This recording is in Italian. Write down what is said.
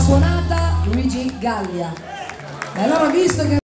suonata Luigi Gallia. E allora visto che